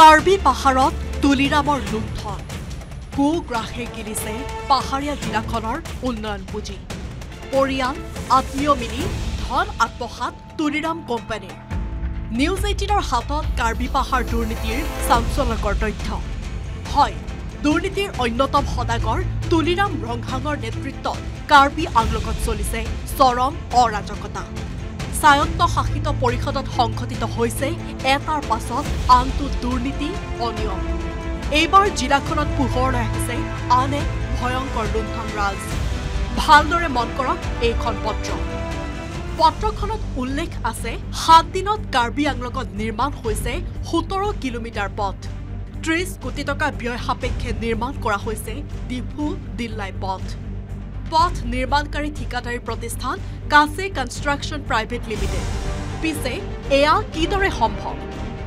কাৰ্বি পাহাৰত তুলিৰামৰ লুণ্ঠন। কু গ্ৰাসে গিলিছে পাহাৰীয়া জিলাখনৰ উন্নয়ন পুঁজি। পৰিয়াল আত্মীয় মিলি ধন আত্মসাত তুলিৰাম কোম্পানীৰ নিউজ এইটিনৰ হাতত কাৰ্বি পাহাৰ দুৰ্নীতিৰ চাঞ্চল্যকৰ তথ্য। হয় দুৰ্নীতিৰ অন্যতম সদাগৰ তুলিৰাম ৰংহাঙৰ নেতৃত্বত কাৰ্বি আংলকত চলিছে চৰম অৰাজকতা। স্বায়ত্তশাসিত পৰিষদত সংঘটিত হৈছে এটাৰ পাছত আনটো দুৰ্নীতি অনিয়ম। এইবাৰ জিলাখনত পোহৰলৈ আহিছে আন এক ভয়ংকৰ লুণ্ঠন ৰাজ। ভালদৰে মন কৰক এইখন পত্ৰ। পত্ৰখনত উল্লেখ আছে সাত দিনত কাৰ্বি আংলকত নিৰ্মাণ হৈছে সোতৰ কিলোমিটাৰ পথ। ত্ৰিশ কোটি টকা ব্যয় সাপেক্ষে নিৰ্মাণ কৰা হৈছে ডিফু দিল্লাই পথ। পথ নিৰ্মাণকাৰী ঠিকাদাৰী প্ৰতিষ্ঠান কাছে কনষ্ট্ৰাকশ্যন প্ৰাইভেট লিমিটেড পিছে এয়া কিদৰে সম্ভৱ?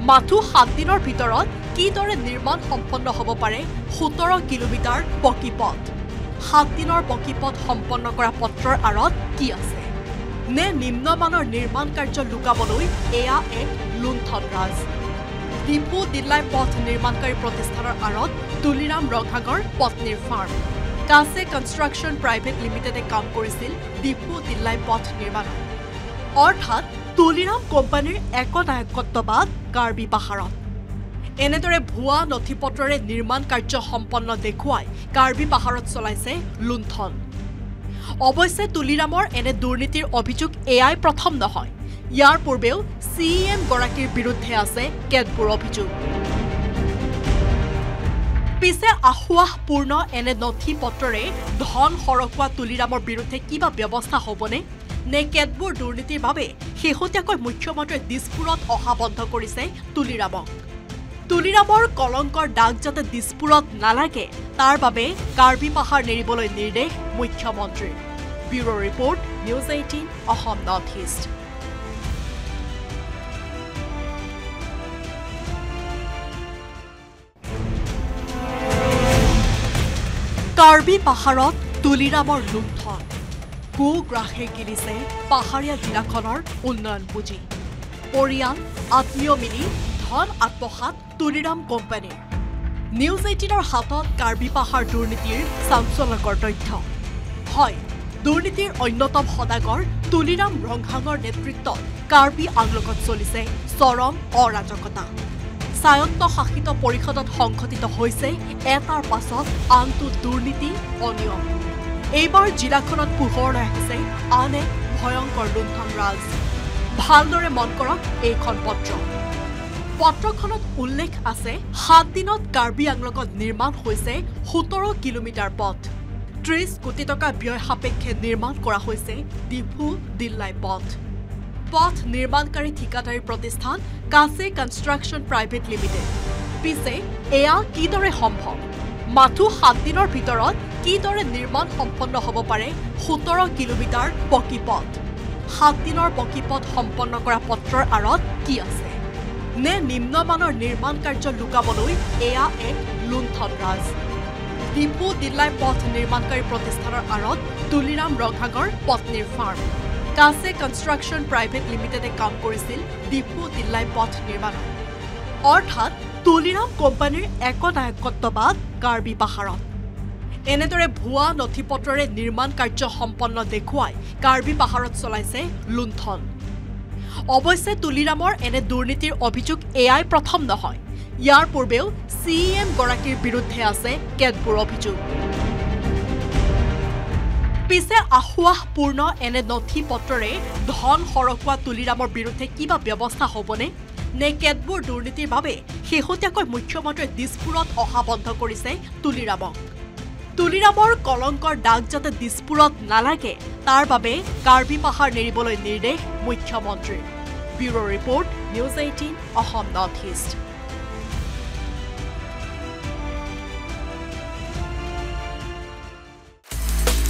মাথো সাত দিনৰ ভিতৰত কিদৰে নিৰ্মাণ সম্পন্ন হ'ব পাৰে সোতৰ কিলোমিটাৰ পকী পথ সাত দিনৰ পকী পথ সম্পন্ন কৰা পত্ৰৰ আঁৰত কি আছে? নে নিম্নমানৰ নিৰ্মাণ কাৰ্য লুকাবলৈ এয়া এক লুণ্ঠন ৰাজ? ডিপু দিল্লাই পথ নিৰ্মাণকাৰী প্ৰতিষ্ঠানৰ আঁৰত তুলিৰাম ৰংহাগৰ পত্নীৰ ফাৰ্ম। কাছে কনষ্ট্ৰাকশ্যন প্ৰাইভেট লিমিটেডে কাম কৰিছিল ডিপু দিল্লাই পথ নিৰ্মাণত অৰ্থাৎ তুলিৰাম কোম্পানীৰ একনায়কত্ববাদ কাৰ্বি পাহাৰত। এনেদৰে ভুৱা নথি পত্ৰৰে নিৰ্মাণ কাৰ্য সম্পন্ন দেখুৱাই কাৰ্বি পাহাৰত চলাইছে লুণ্ঠন। অৱশ্যে তুলিৰামৰ এনে দুৰ্নীতিৰ অভিযোগ এয়াই প্ৰথম নহয়। ইয়াৰ পূৰ্বেও চি এম গৰাকীৰ বিৰুদ্ধে আছে কেতবোৰ অভিযোগ। পিছে আসোৱাহপূৰ্ণ এনে নথি পত্ৰৰে ধন সৰকোৱা তুলিৰামৰ বিৰুদ্ধে কিবা ব্যৱস্থা হ'বনে? নে কেতবোৰ দুৰ্নীতিৰ বাবে শেহতীয়াকৈ মুখ্যমন্ত্ৰীয়ে দিছপুৰত অহা বন্ধ কৰিছে তুলিৰামক? তুলিৰামৰ কলংকৰ দাগ যাতে দিছপুৰত নালাগে তাৰ বাবে কাৰ্বি পাহাৰ নেৰিবলৈ নিৰ্দেশ মুখ্যমন্ত্ৰীৰ। Bureau' report news eighteen Assam north east. Karbi পাহাৰত তুলিৰামৰ লুণ্ঠন। কু গ্ৰাসে গিলিছে পাহাৰীয়া জিলাখনৰ উন্নয়ন পুঁজি। পৰিয়াল আত্মীয় মিলি ধন আত্মসাত তুলিৰাম কোম্পানীৰ নিউজ এইটিনৰ হাতত কাৰ্বি পাহাৰ দুৰ্নীতিৰ চাঞ্চল্যকৰ তথ্য। হয় দুৰ্নীতিৰ অন্যতম সদাগৰ তুলিৰাম ৰংহাঙৰ নেতৃত্বত কাৰ্বি আংলকত চলিছে চৰম অৰাজকতা। স্বায়ত্তশাসিত পৰিষদত সংঘটিত হৈছে এটাৰ পাছত আনটো দুৰ্নীতি অনিয়ম। এইবাৰ জিলাখনত পোহৰলৈ আহিছে আন এক ভয়ংকৰ লুণ্ঠন ৰাজ। ভালদৰে মন কৰক এইখন পত্ৰ। পত্ৰখনত উল্লেখ আছে সাত দিনত কাৰ্বি আংলকত নিৰ্মাণ হৈছে সোতৰ কিলোমিটাৰ পথ। ত্ৰিশ কোটি টকা ব্যয় সাপেক্ষে নিৰ্মাণ কৰা হৈছে ডিফু দিল্লাই পথ। পথ নিৰ্মাণকাৰী ঠিকাদাৰী প্ৰতিষ্ঠান কাছে কনষ্ট্ৰাকশ্যন প্ৰাইভেট লিমিটেড। পিছে এয়া কিদৰে সম্ভৱ? মাথো সাত দিনৰ ভিতৰত কিদৰে নিৰ্মাণ সম্পন্ন হ'ব পাৰে সোতৰ কিলোমিটাৰ পকী পথ সাত দিনৰ পকী পথ সম্পন্ন কৰা পত্ৰৰ আঁৰত কি আছে? নে নিম্নমানৰ নিৰ্মাণ কাৰ্য লুকাবলৈ এয়া এক লুণ্ঠন ৰাজ? ডিপু দিল্লাই পথ নিৰ্মাণকাৰী প্ৰতিষ্ঠানৰ আঁৰত তুলিৰাম ৰংহাগৰ পত্নীৰ ফাৰ্ম। কাছে কনষ্ট্ৰাকশ্যন প্ৰাইভেট লিমিটেডে কাম কৰিছিল ডিপু দিল্লাই পথ নিৰ্মাণত। অৰ্থাৎ তুলিৰাম কোম্পানীৰ একনায়কত্ববাদ কাৰ্বি পাহাৰত। এনেদৰে ভুৱা নথি পত্ৰৰে নিৰ্মাণ কাৰ্য সম্পন্ন দেখুৱাই কাৰ্বি পাহাৰত চলাইছে লুণ্ঠন। অৱশ্যে তুলিৰামৰ এনে দুৰ্নীতিৰ অভিযোগ এয়াই প্ৰথম নহয়। ইয়াৰ পূৰ্বেও চি এম গৰাকীৰ বিৰুদ্ধে আছে কেতবোৰ অভিযোগ। পিছে আসোৱাহপূৰ্ণ এনে নথি পত্ৰৰে ধন সৰকোৱা তুলিৰামৰ বিৰুদ্ধে কিবা ব্যৱস্থা হ'বনে? নে কেতবোৰ দুৰ্নীতিৰ বাবে শেহতীয়াকৈ মুখ্যমন্ত্ৰীয়ে দিছপুৰত অহা বন্ধ কৰিছে তুলিৰামক? তুলিৰামৰ কলংকৰ দাগ যাতে দিছপুৰত নালাগে তাৰ বাবে কাৰ্বি পাহাৰ নেৰিবলৈ নিৰ্দেশ মুখ্যমন্ত্ৰীৰ। Bureau' report news eighteen Assam north east.